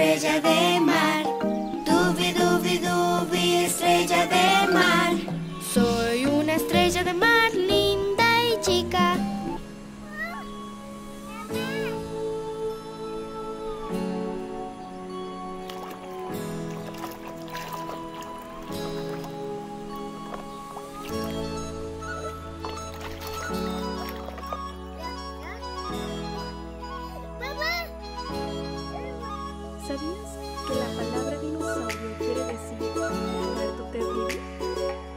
estrella de mar. Dubi, dubi, dubi, estrella de mar. Que la palabra dinosaurio quiere decir lagarto terrible?